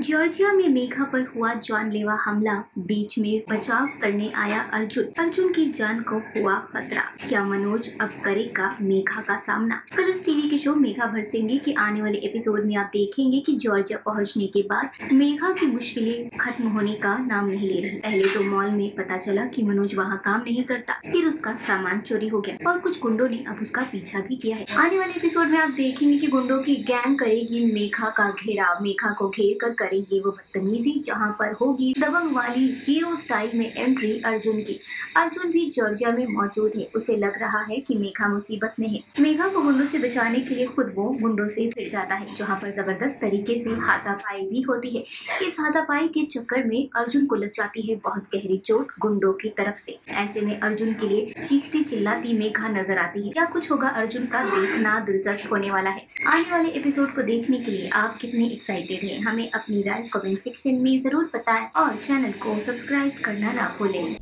Georgia में मेघा पर हुआ जानलेवा हमला। बीच में बचाव करने आया अर्जुन। अर्जुन की जान को हुआ खतरा। क्या मनोज अब करेगा मेघा का सामना? कलर्स टीवी के शो मेघा भरसिंगे के आने वाले एपिसोड में आप देखेंगे कि जॉर्जिया पहुँचने के बाद मेघा की मुश्किलें खत्म होने का नाम नहीं ले रही। पहले तो मॉल में पता चला की मनोज वहाँ काम नहीं करता। फिर उसका सामान चोरी हो गया और कुछ गुंडों ने अब उसका पीछा भी किया है। आने वाले एपिसोड में आप देखेंगे की गुंडों की गैंग करेगी मेघा का घेराव। मेघा को घेर कर करेंगे वो बदतमीजी जहाँ पर होगी। दबंग वाली हीरो स्टाइल में एंट्री अर्जुन की। अर्जुन भी जॉर्जिया में मौजूद है। उसे लग रहा है कि मेघा मुसीबत में है। मेघा को गुंडों से बचाने के लिए खुद वो गुंडों से फिर जाता है, जहाँ पर ज़बरदस्त तरीके से हाथापाई भी होती है। इस हाथापाई के चक्कर में अर्जुन को लग जाती है बहुत गहरी चोट गुंडों की तरफ़ से। ऐसे में अर्जुन के लिए चीखती चिल्लाती मेघा नज़र आती है। क्या कुछ होगा अर्जुन का देखना दिलचस्प होने वाला है। आने वाले एपिसोड को देखने के लिए आप कितने एक्साइटेड हैं? हमें अपनी राय कमेंट सेक्शन में ज़रूर बताएँ और चैनल को सब्सक्राइब करना ना भूलें।